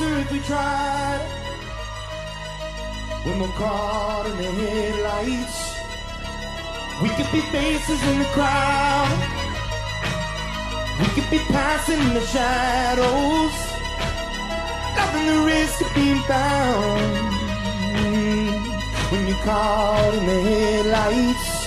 closer if we tried. When we're caught in the headlights, we could be faces in the crowd. We could be passing in the shadows. Nothing there is to be found when you're caught in the headlights.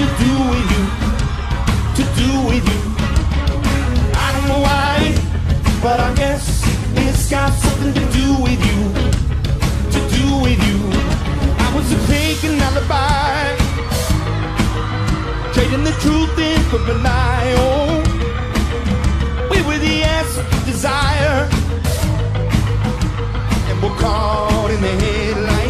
To do with you. To do with you. I don't know why, but I guess it's got something to do with you. To do with you. I was a faking alibi. Trading the truth in for denial. We were the answer to desire. And we're caught in the headlights.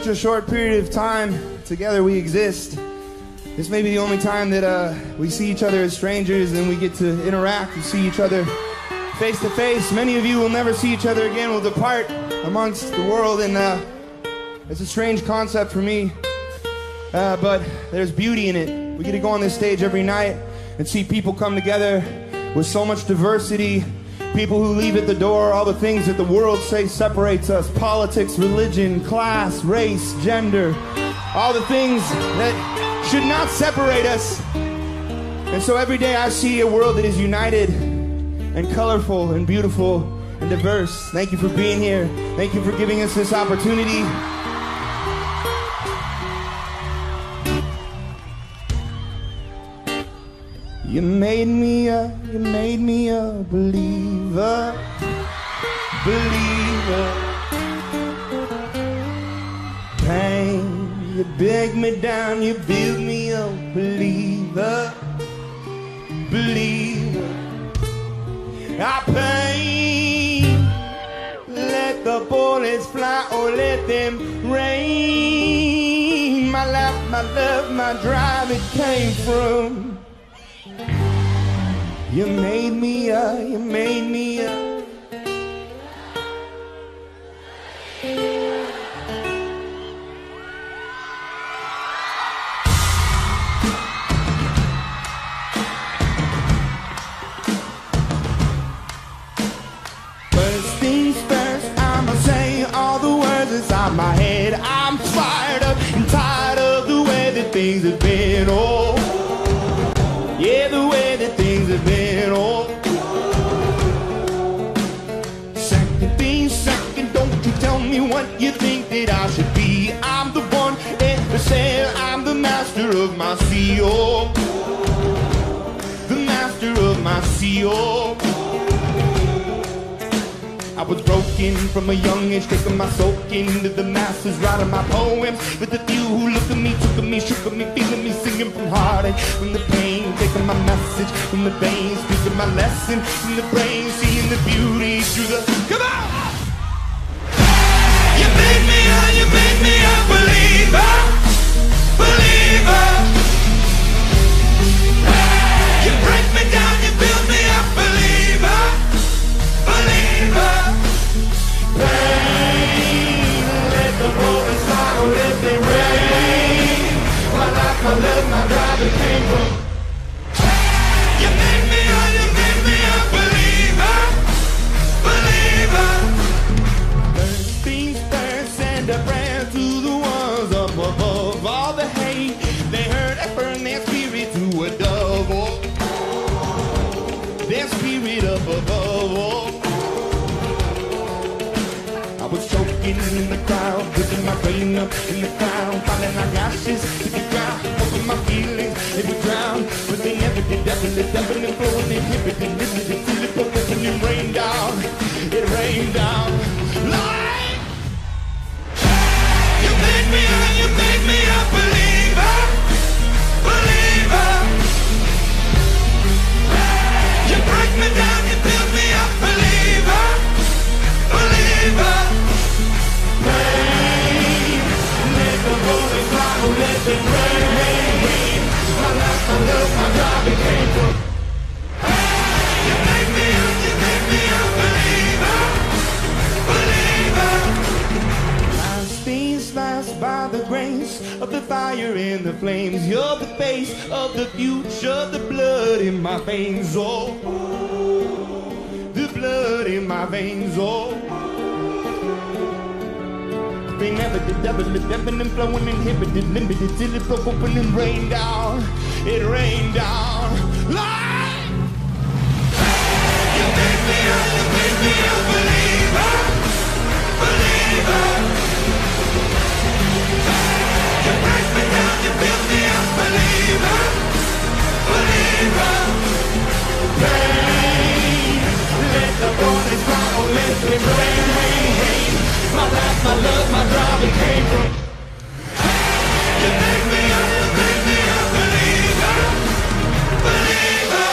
Such a short period of time together. We exist. This may be the only time that uh, we see each other as strangers and we get to interact and see each other face to face. Many of you will never see each other again. We'll depart amongst the world, and uh, it's a strange concept for me. Uh, but there's beauty in it. We get to go on this stage every night and see people come together with so much diversity. People who leave at the door all the things that the world says separates us politics, religion, class, race, gender, all the things that should not separate us. And so every day I see a world that is united and colorful and beautiful and diverse. Thank you for being here. Thank you for giving us this opportunity. You made me a, you made me a believer, believer. Pain, you break me down, you build me a believer, believer. I pain, let the bullets fly or let them rain. My life, my love, my drive, it came from. You made me up, you made me up. First things first, I'ma say all the words inside my head. I'm fired up and tired of the way that things have been. Oh, me what you think that I should be. I'm the one eh, that said I'm the master of my CEO. The master of my CEO. I was broken from a young age, taking my soul into the masses, writing my poems. With the few who look at me, took at me, shook at me, feeling me, singing from heartache, from the pain, taking my message from the veins, speaking my lesson from the brain, seeing the beauty through the. Come on! You me a believer, believer. Putting up in the crowd, falling like ashes to the ground, hoping my feelings they would drown, but they never did. Definitely, definitely flowing, inhibited, limited, till it broke and it rained down, it rained down. Like You made me a, you made me a rain. My life, my love, my. You made me you made me a believer, believer. Last things last by the of the fire and the flames. You're the face of the future, the blood in my veins, oh. The blood in my veins, oh. Double it, ebbing and flowing, inhibited, limited, till it broke open and rained down. It rained down. Like You made me a, you made me a believer, believer. You break me down, you build me up, believer, believer. rain. Let the fly, oh, let it rain, rain, rain. My life, my love, my drive, it came from. You me a, me a believer, believer.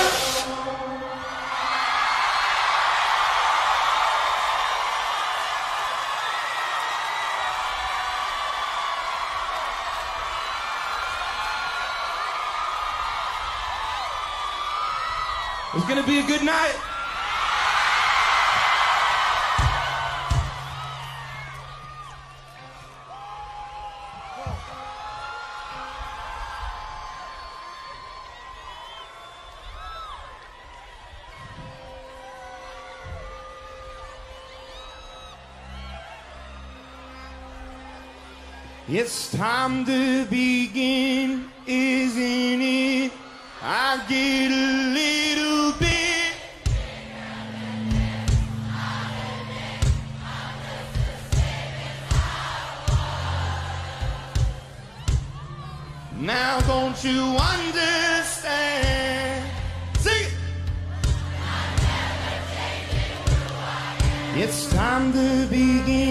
It's gonna be a good night. It's time to begin, isn't it? I get a little bit. Now don't you understand? See it. It's time to begin.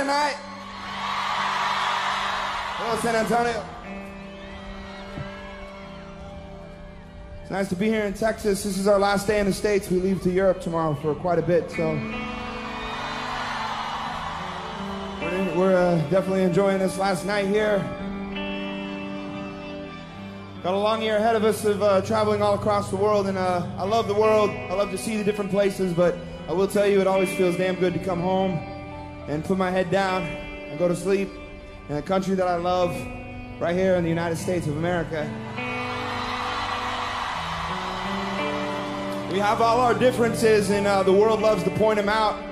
tonight? Hello, San Antonio. It's nice to be here in Texas. This is our last day in the States. We leave to Europe tomorrow for quite a bit, so. We're, uh, definitely enjoying this last night here. Got a long year ahead of us of uh, traveling all across the world, and uh, I love the world. I love to see the different places, but I will tell you, it always feels damn good to come home and put my head down and go to sleep in a country that I love, right here in the United States of America. We have all our differences, and uh, the world loves to point them out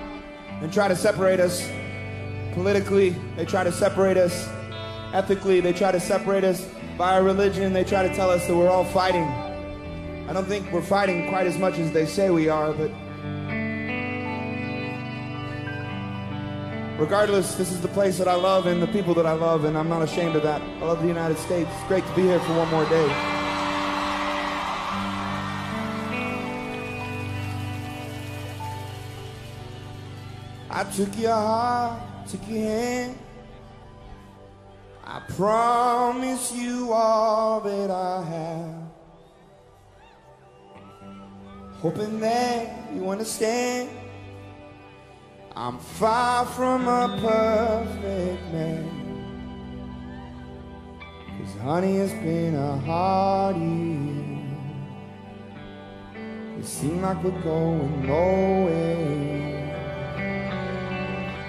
and try to separate us. Politically, they try to separate us. Ethically, they try to separate us. By our religion, they try to tell us that we're all fighting. I don't think we're fighting quite as much as they say we are, but regardless, this is the place that I love and the people that I love, and I'm not ashamed of that. I love the United States. It's great to be here for one more day. I took your heart, took your hand. I promise you all that I have. Hoping that you understand. I'm far from a perfect man. Cause honey, it's been a hard year. It seems like we're going nowhere.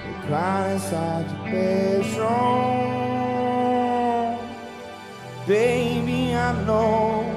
They cry inside your bedroom. Baby, I know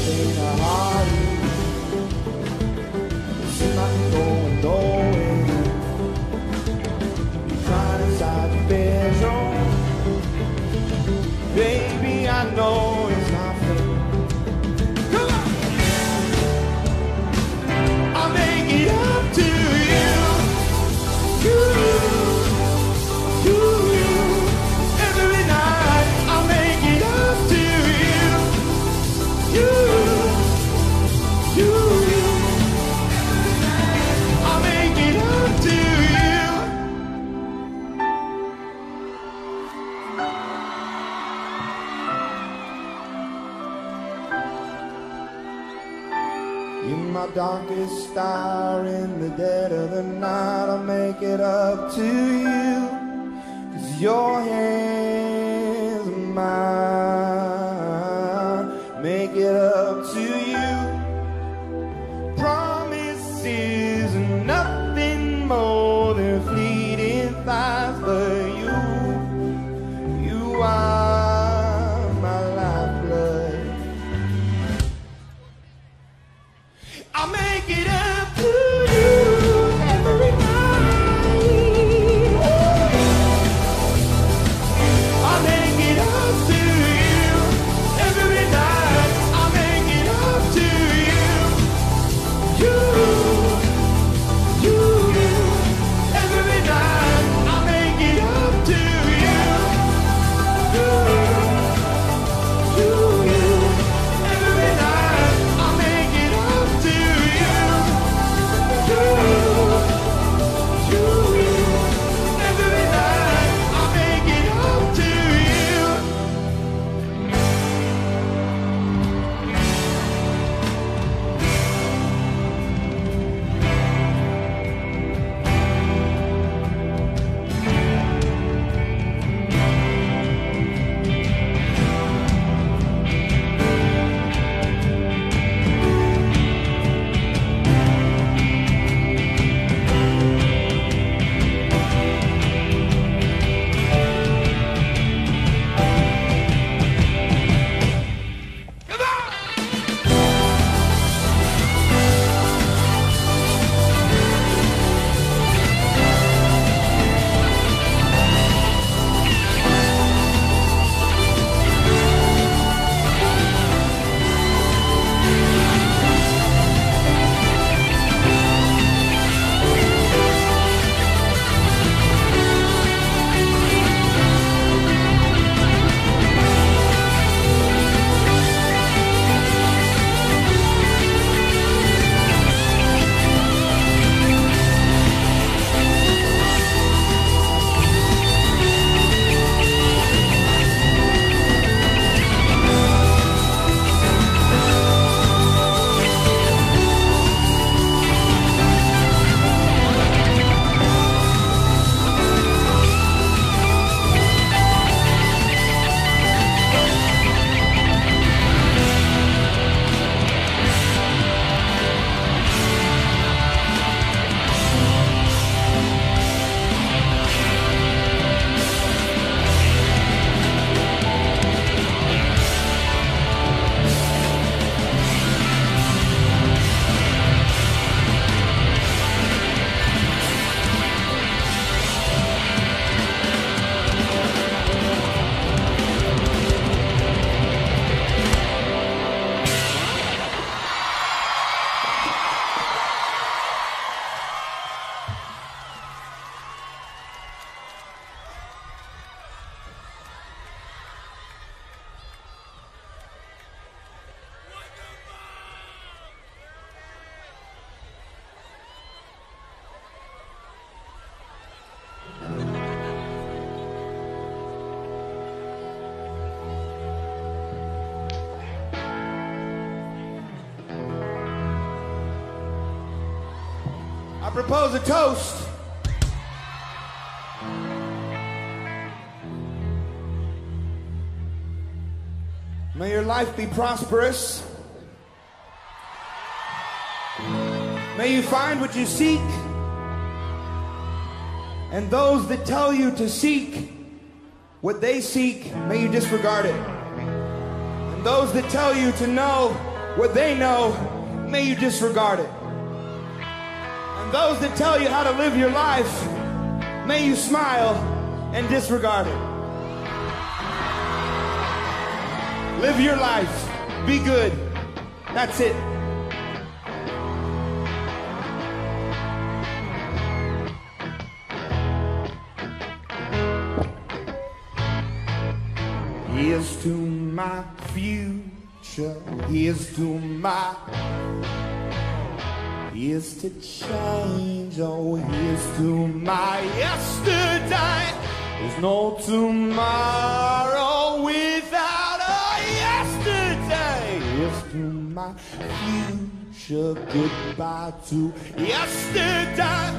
Ain't a going nowhere. Star in the dead of the night. I'll make it up to you. Cause your hands are mine. May your life be prosperous. May you find what you seek. And those that tell you to seek what they seek, may you disregard it. And those that tell you to know what they know, may you disregard it. And those that tell you how to live your life, may you smile and disregard it. Live your life. Be good. That's it. Here's to my future. Here's to my. Here's to change. Oh, here's to my yesterday. There's no tomorrow my future. Goodbye to yesterday.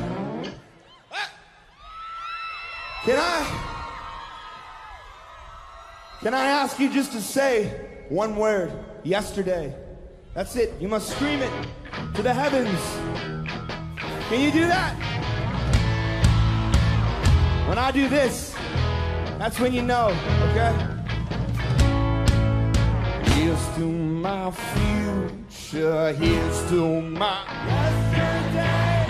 Ah. Can I? Can I ask you just to say one word? Yesterday. That's it. You must scream it to the heavens. Can you do that? When I do this, that's when you know, okay? To my future. Here's to my yesterday.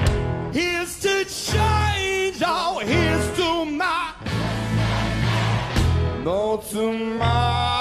Here's to change. Oh, here's to my no tomorrow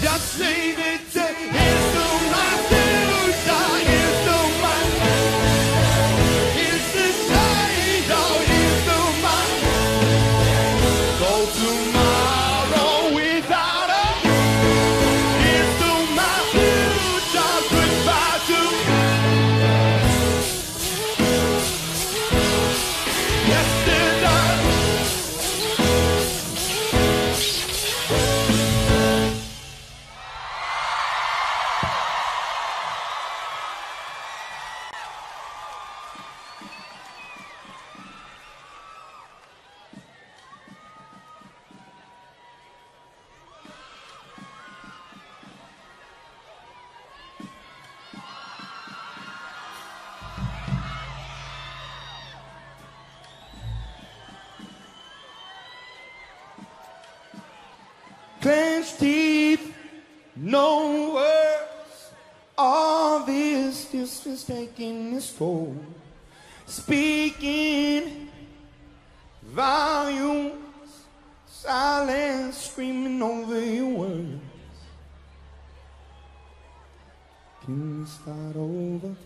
Just say that taking its toll. Speaking volumes, silence screaming over your words. Can we start over?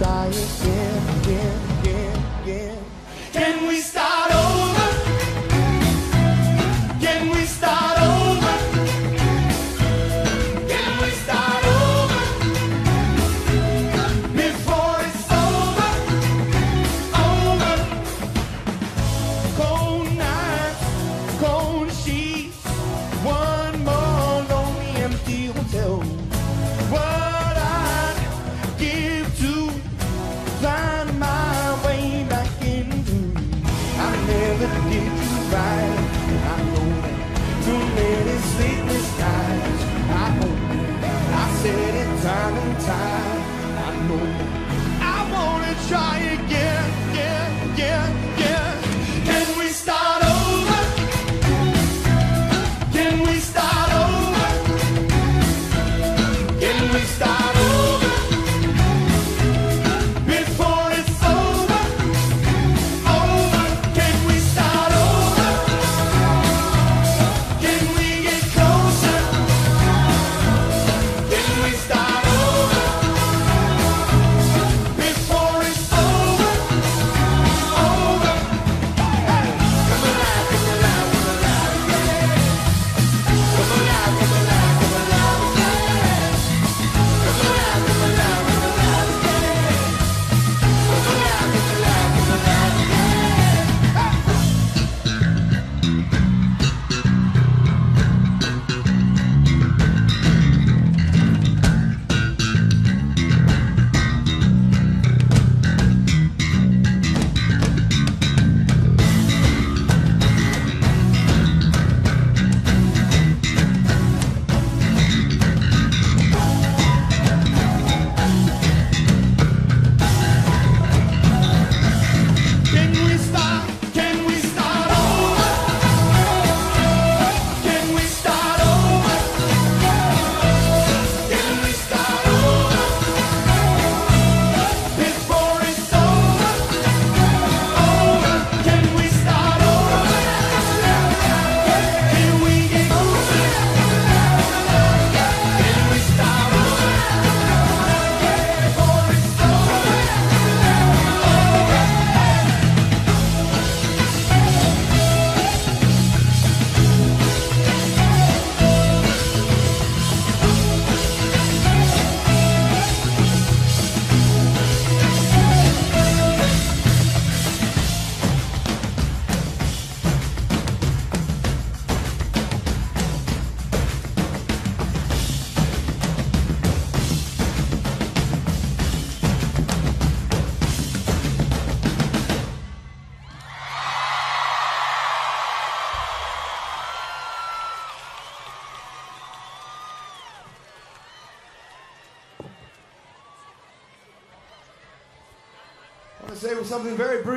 try again, again.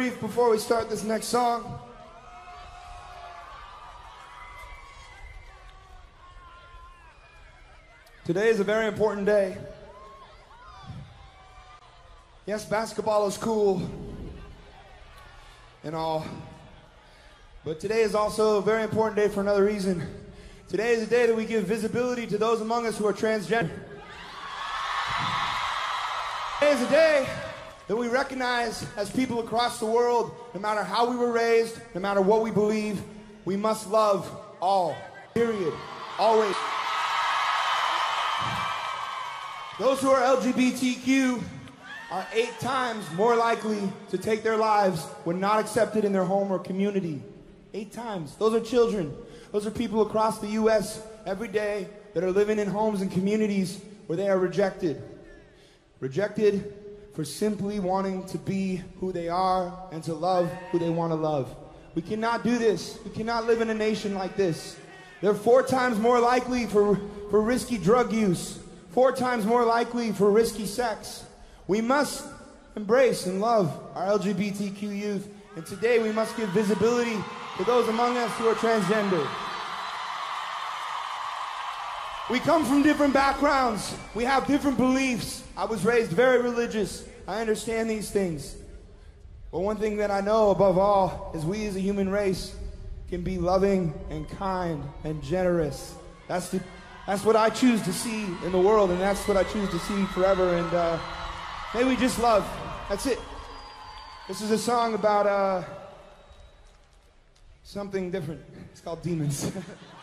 brief before we start this next song. Today is a very important day. Yes, basketball is cool and all, but today is also a very important day for another reason. Today is a day that we give visibility to those among us who are transgender. Today is a day that we recognize as people across the world, no matter how we were raised, no matter what we believe, we must love all. Period. Always. Those who are LGBTQ are eight times more likely to take their lives when not accepted in their home or community. Eight times. Those are children. Those are people across the U.S. every day that are living in homes and communities where they are rejected. Rejected for simply wanting to be who they are and to love who they want to love. We cannot do this. We cannot live in a nation like this. They're four times more likely for, for risky drug use, four times more likely for risky sex. We must embrace and love our LGBTQ youth. And today we must give visibility to those among us who are transgender. We come from different backgrounds. We have different beliefs. I was raised very religious. I understand these things. But one thing that I know above all is we as a human race can be loving and kind and generous. That's, the, that's what I choose to see in the world, and that's what I choose to see forever. And uh, may we just love. That's it. This is a song about uh, something different. It's called Demons.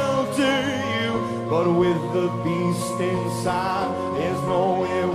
But with the beast inside, there's nowhere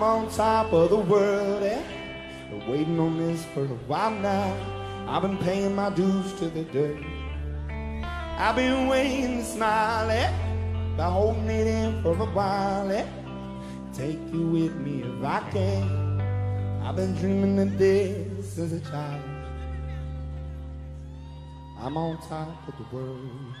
I'm on top of the world and been waiting on this for a while now. I've been paying my dues to the dirt. I've been waiting to smile at, by holding it in for a while at. Take you with me if I can. I've been dreaming of this since a child. I'm on top of the world.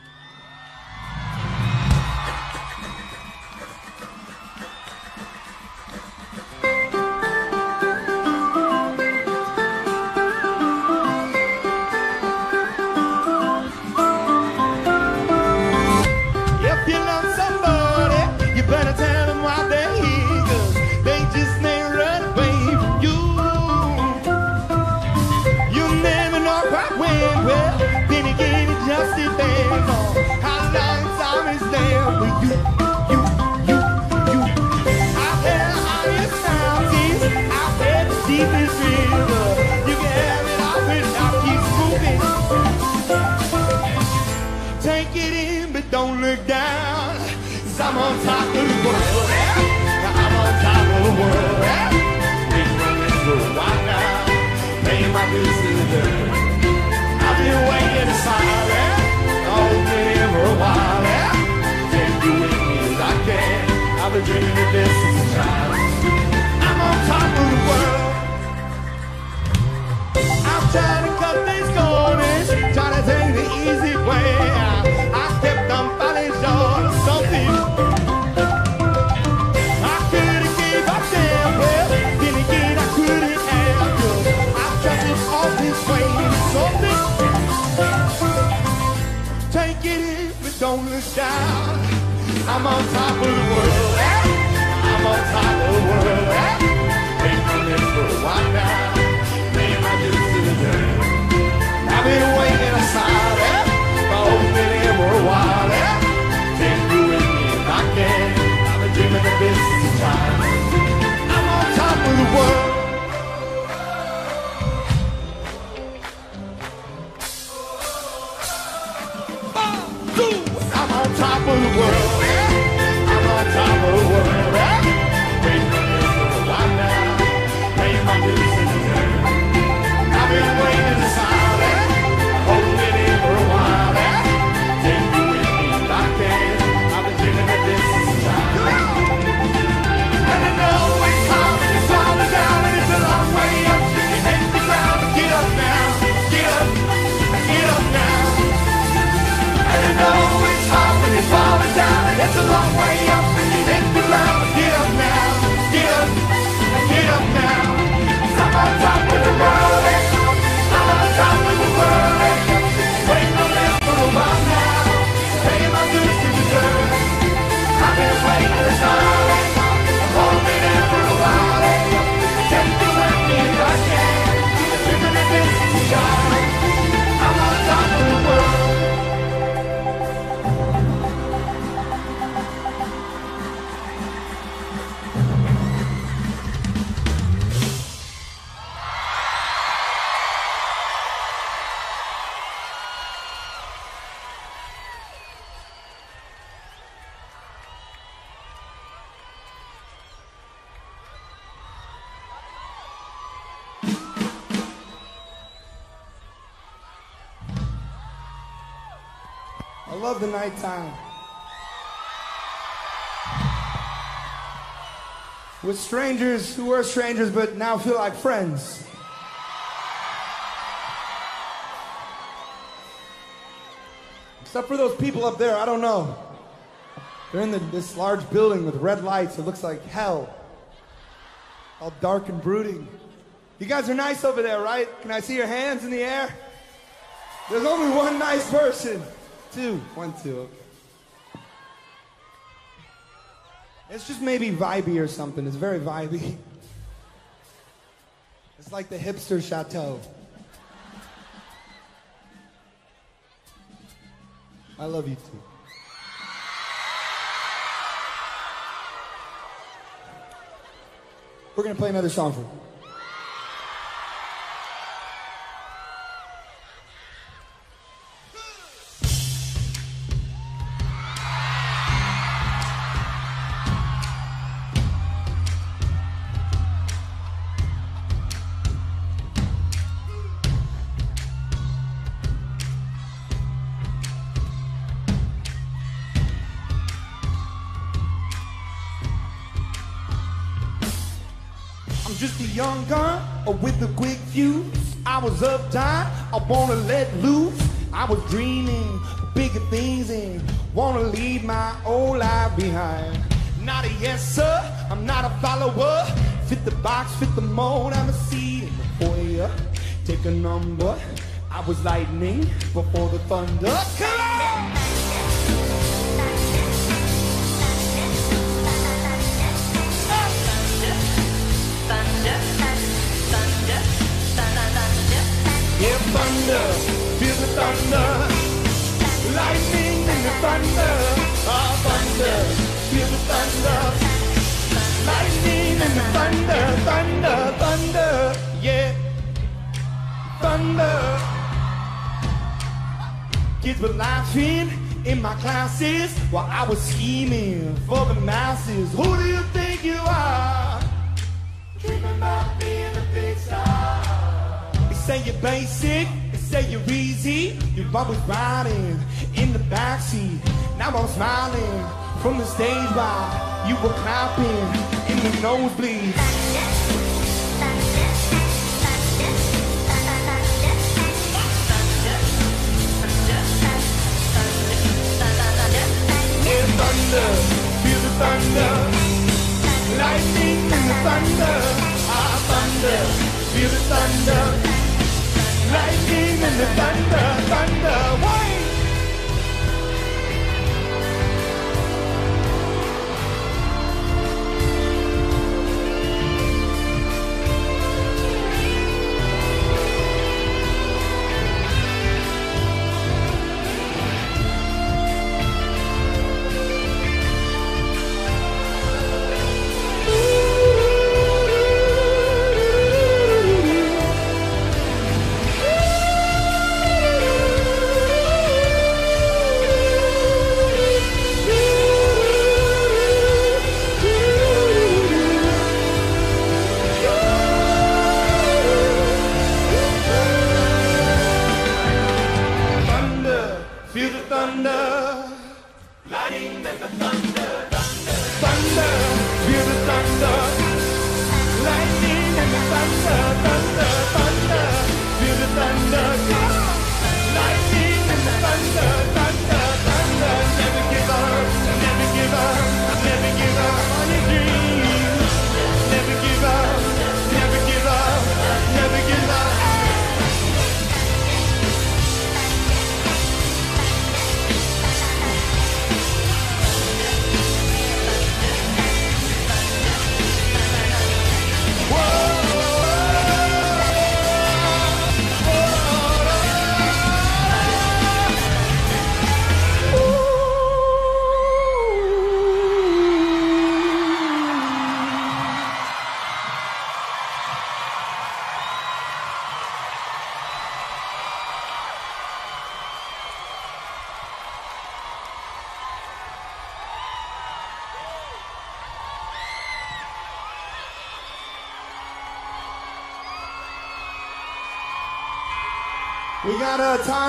I've. I'm on top of the world. I'm trying to cut these corners, trying to take the easy way. I kept on falling short of something. I couldn't give up damn well, then again I couldn't have you. I traveled all this way something. Take it in, but don't look down. I'm on top of the world. I'm on top of the world. running for a while now. I've been waiting been for a while? Take you with me. I've been dreaming of this since strangers who were strangers but now feel like friends. Except for those people up there, I don't know. They're in the, this large building with red lights. It looks like hell. All dark and brooding. You guys are nice over there, right? Can I see your hands in the air? There's only one nice person. Two. One, two. It's just maybe vibey or something. It's very vibey. It's like the hipster chateau. I love you too. We're gonna play another song for you. Young gun uh, with a quick fuse. I was uptight, I wanna let loose. I was dreaming bigger things and wanna leave my old life behind. Not a yes, sir. I'm not a follower. Fit the box, fit the mold. I'm a seed in the foyer. Take a number. I was lightning before the thunder. Come thunder, feel the thunder, lightning and the thunder, ah thunder, feel the thunder, lightning the thunder, thunder, thunder, yeah, thunder. Kids were laughing in my classes while I was scheming for the masses. Who do you think you are? Dreaming about being a big star. They say you're basic, say you're easy. You're always riding in the backseat. Now I'm smiling from the stage while you were clapping in the nosebleeds. Thunder, feel the thunder, lightning and the thunder, ah thunder, feel the thunder, lightning and the thunder, thunder, wait. Thunder,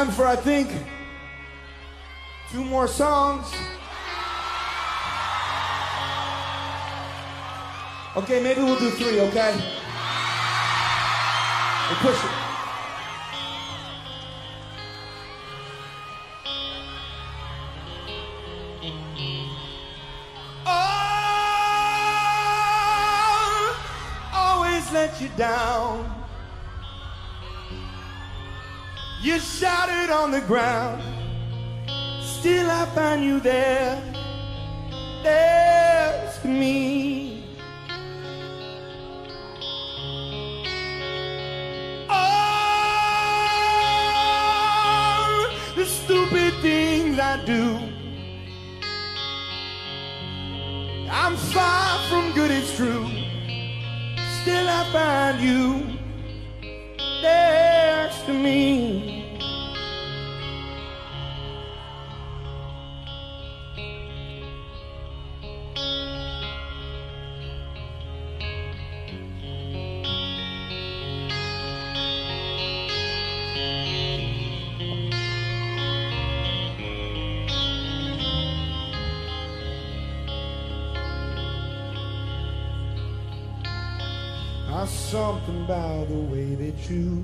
time for, I think, two more songs. Okay, maybe we'll do three, okay? We'll push it. Ground. Still, I find you there. There's to me. Oh, the stupid things I do. I'm far from good, it's true. Still, I find you there's to me. You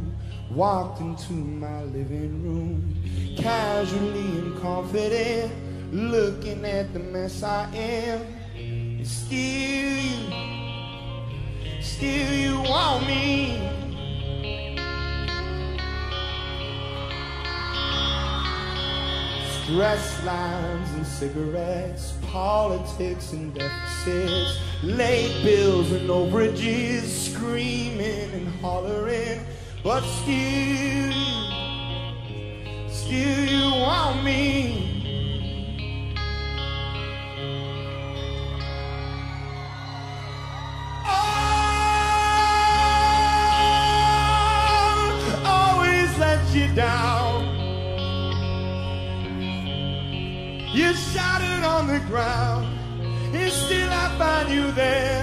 walked into my living room. casually and confident, looking at the mess I am. And still you, still you want me. Stress lines and cigarettes, politics and deficits, late bills and overages, screaming and hollering, but still, still you want me. Oh, always let you down. You shattered on the ground, you there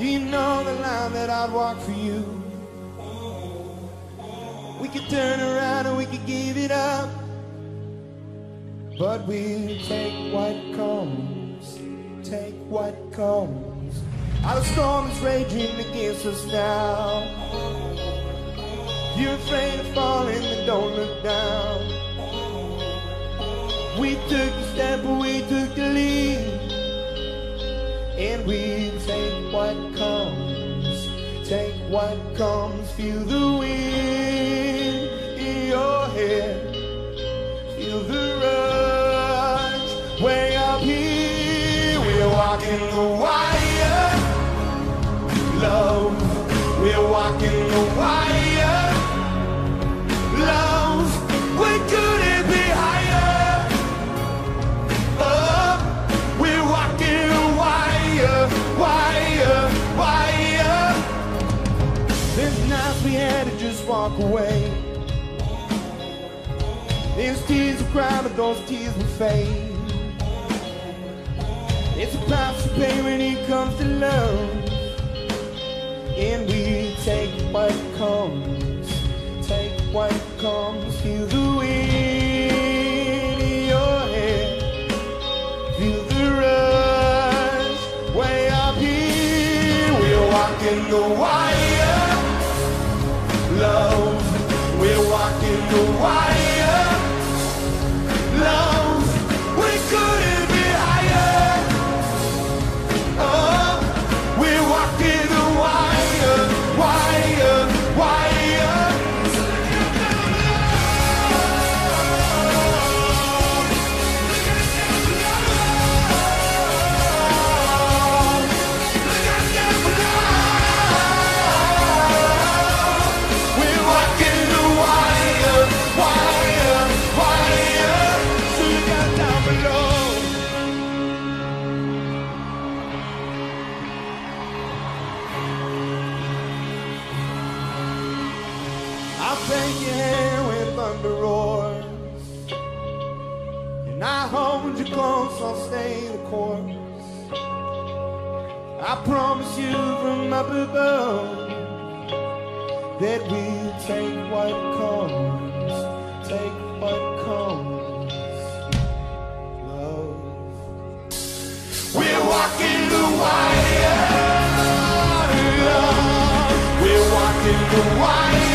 you know the line that I'd walk for you? We could turn around and we could give it up. But we'll take what comes, take what comes. Our storm is raging against us now. You're afraid of falling, then don't look down. We took the step, we took the lead. And we take what comes, take what comes. Feel the wind cry, but those tears will fade. It's a price to pay when it comes to love. And we take what comes, take what comes. Feel the wind in your hair. Feel the rush way up here. We're walking the wire. Love, we're walking the wire. You close, I'll stay the course. I promise you from up above that we'll take what comes, take what comes. Love. We're walking the wire. We're walking the wire.